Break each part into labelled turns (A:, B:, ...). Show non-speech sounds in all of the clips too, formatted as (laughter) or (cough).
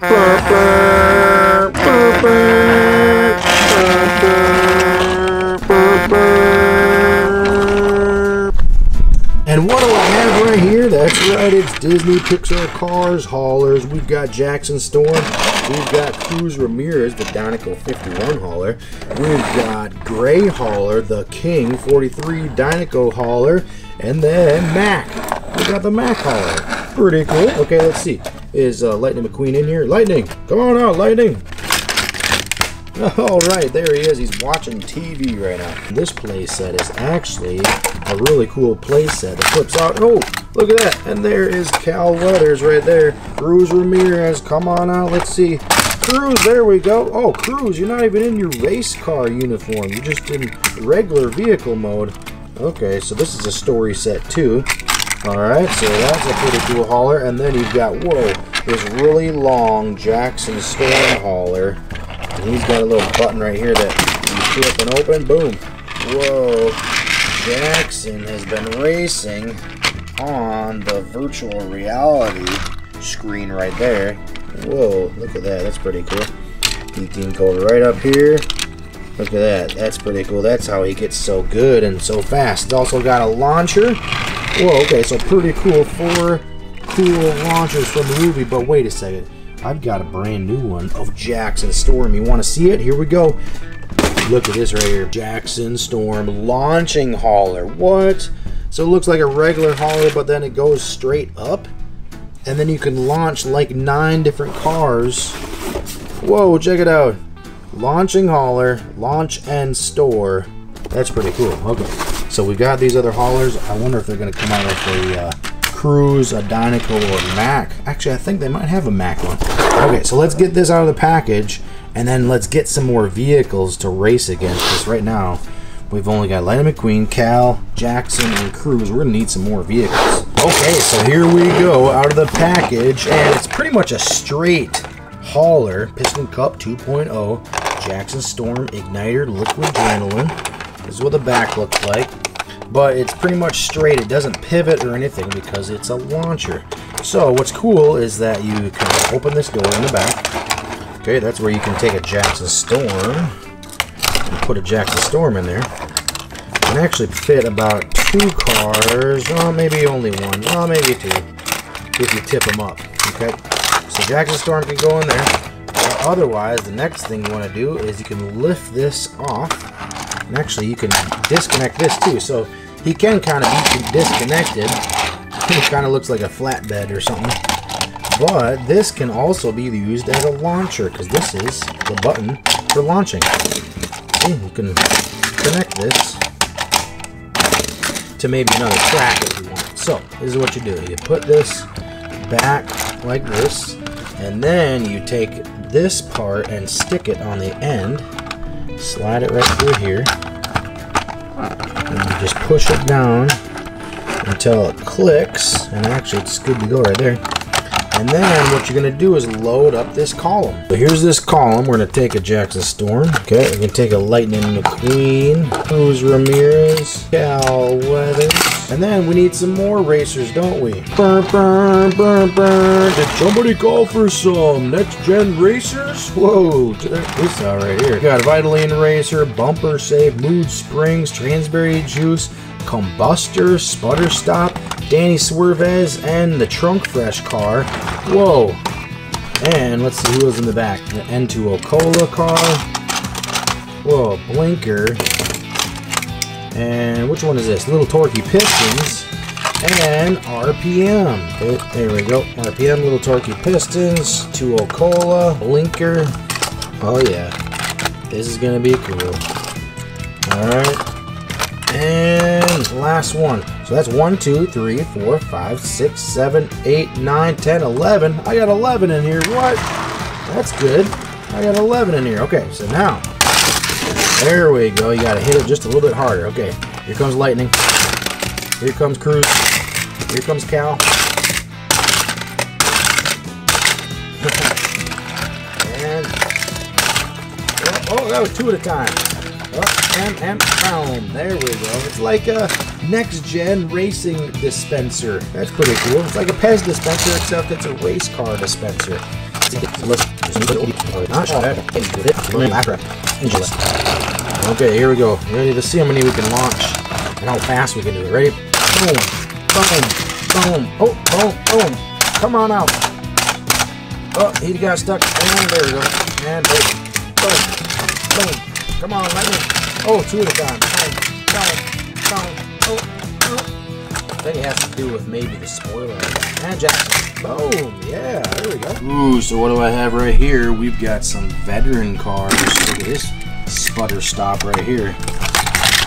A: And what do I have right here? That's right, it's Disney Pixar Cars haulers. We've got Jackson Storm. We've got Cruz Ramirez, the Dinoco 51 hauler. We've got Gray hauler, the King 43 Dinoco hauler. And then Mack. We got the Mack hauler. Pretty cool. Okay, let's see. Is uh, Lightning McQueen in here? Lightning, come on out, Lightning. (laughs) All right, there he is. He's watching TV right now. This playset is actually a really cool playset It flips out. Oh, look at that. And there is Cal Weathers right there. Cruz Ramirez, come on out. Let's see. Cruz, there we go. Oh, Cruz, you're not even in your race car uniform. You're just in regular vehicle mode. Okay, so this is a story set too. Alright, so that's a pretty cool hauler. And then you've got, whoa, this really long Jackson Storm hauler. And he's got a little button right here that you flip and open. Boom. Whoa. Jackson has been racing on the virtual reality screen right there. Whoa, look at that. That's pretty cool. He can go right up here. Look at that. That's pretty cool. That's how he gets so good and so fast. It's also got a launcher. Whoa, okay, so pretty cool. Four cool launchers from the movie. But wait a second. I've got a brand new one of Jackson Storm. You want to see it? Here we go. Look at this right here. Jackson Storm launching hauler. What? So it looks like a regular hauler, but then it goes straight up. And then you can launch like nine different cars. Whoa, check it out. Launching hauler, launch and store. That's pretty cool. Okay. So we've got these other haulers. I wonder if they're going to come out with a uh, Cruz, a Dinoco, or a Mack. Actually, I think they might have a Mack one. Okay, so let's get this out of the package, and then let's get some more vehicles to race against. Because right now, we've only got Lightning McQueen, Cal, Jackson, and Cruz. We're going to need some more vehicles. Okay, so here we go out of the package, and it's pretty much a straight hauler, Piston Cup 2.0, Jackson Storm, Igniter, Liquid Adrenaline. This is what the back looks like but it's pretty much straight. It doesn't pivot or anything because it's a launcher. So what's cool is that you can open this door in the back. Okay, that's where you can take a Jackson Storm and put a Jackson Storm in there. And actually fit about two cars, oh, maybe only one, oh, maybe two, if you tip them up. Okay, so Jackson Storm can go in there. Otherwise, the next thing you want to do is you can lift this off and actually, you can disconnect this too. So he can kind of be disconnected. It kind of looks like a flatbed or something. But this can also be used as a launcher because this is the button for launching. See, you can connect this to maybe another track if you want. So this is what you do. You put this back like this and then you take this part and stick it on the end. Slide it right through here. And you just push it down until it clicks. And actually it's good to go right there and then what you're going to do is load up this column. So here's this column. We're going to take a Jackson Storm. Okay, we can take a Lightning McQueen, Cruz Ramirez, Cal Weathers. And then we need some more racers, don't we? Burn, burn, burn, burn. Did somebody call for some next-gen racers? Whoa, check this out right here. We got Vitoline Racer, Bumper Save, Mood Springs, Transberry Juice, Combustor, Sputter Stop, Danny Swervez, and the Trunk Fresh car. Whoa. And let's see who was in the back. The N2O Cola car. Whoa, Blinker. And which one is this? Little Torquey Pistons. And RPM. Okay, oh, there we go. RPM, Little Torquey Pistons. 2O Cola. Blinker. Oh yeah. This is going to be cool. Alright. And last one. So that's 1, 2, 3, 4, 5, 6, 7, 8, 9, 10, 11. I got 11 in here. What? That's good. I got 11 in here. Okay, so now, there we go. You got to hit it just a little bit harder. Okay, here comes Lightning. Here comes Cruz. Here comes Cal. (laughs) and, oh, oh, that was two at a time. There we go. It's like a next-gen racing dispenser. That's pretty cool. It's like a Pez dispenser, except it's a race car dispenser. Okay, here we go. Ready to see how many we can launch and how fast we can do it. Ready? Boom, boom, boom. Oh, boom, boom. Come on out. Oh, he got stuck. And there we go. And boom, boom, boom. Come on, lightning. Oh, two time. Boom, boom, boom. Oh, oh. I think it has to do with maybe the spoiler. Ah, and Jackson. Boom. Yeah, there we go. Ooh, so what do I have right here? We've got some veteran cars. Look at this sputter stop right here.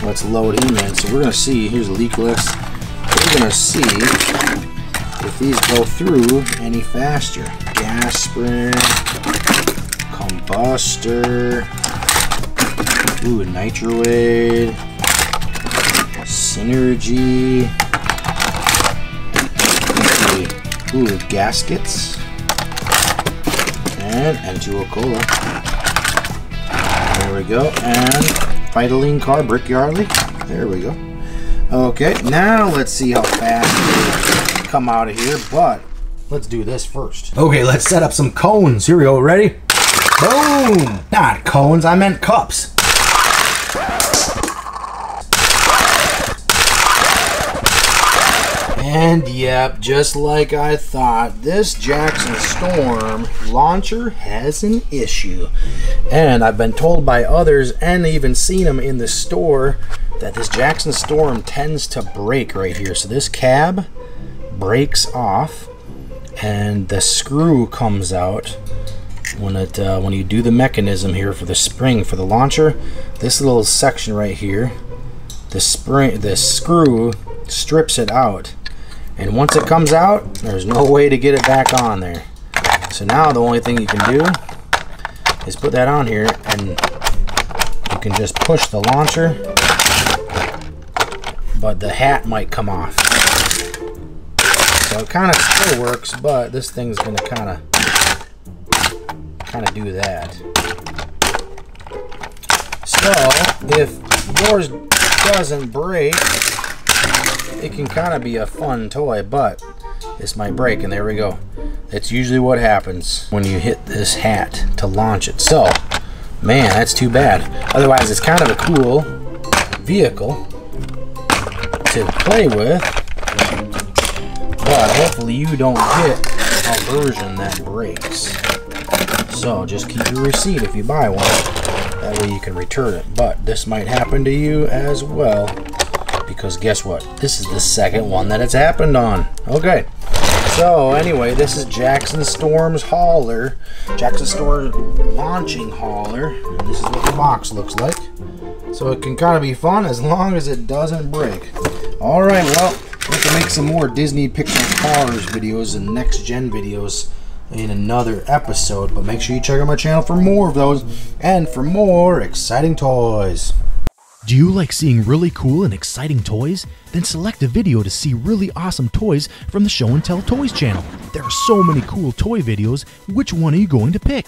A: Let's load him in. So we're going to see. Here's a Leak Less. We're going to see if these go through any faster. Gas spring, combustor, ooh, Nitroade, synergy, ooh, gaskets, and N2O Cola. There we go, and Vitoline car, Brick Yardley. There we go. Okay, now let's see how fast they come out of here, but let's do this first. Okay, let's set up some cones. Here we go, ready? Boom! Not cones, I meant cups. And yep, just like I thought, this Jackson Storm launcher has an issue. And I've been told by others, and even seen them in the store, that this Jackson Storm tends to break right here. So this cab breaks off, and the screw comes out when it uh, when you do the mechanism here for the spring for the launcher. This little section right here, the spring, the screw strips it out and once it comes out, there's no way to get it back on there. So now the only thing you can do is put that on here and you can just push the launcher, but the hat might come off. So it kind of still works, but this thing's going to kind of kind of do that. So if yours doesn't break, it can kind of be a fun toy, but this might break, and there we go. That's usually what happens when you hit this hat to launch it. So, man, that's too bad. Otherwise, it's kind of a cool vehicle to play with, but hopefully you don't get a version that breaks. So, just keep your receipt if you buy one. That way you can return it. But this might happen to you as well because guess what? This is the second one that it's happened on. Okay. So anyway, this is Jackson Storm's hauler. Jackson Storm launching hauler. And this is what the box looks like. So it can kind of be fun as long as it doesn't break. Alright, well, we can make some more Disney Pixar Cars videos and next gen videos in another episode. But make sure you check out my channel for more of those and for more exciting toys.
B: Do you like seeing really cool and exciting toys? Then select a video to see really awesome toys from the Show and Tell Toys channel. There are so many cool toy videos, which one are you going to pick?